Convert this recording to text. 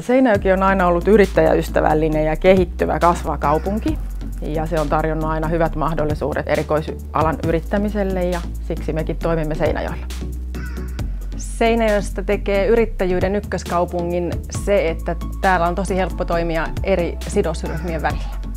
Seinäjoki on aina ollut yrittäjäystävällinen ja kehittyvä kasvava kaupunki ja se on tarjonnut aina hyvät mahdollisuudet erikoisalan yrittämiselle ja siksi mekin toimimme Seinäjoella. Seinäjoesta tekee yrittäjyyden ykköskaupungin se, että täällä on tosi helppo toimia eri sidosryhmien välillä.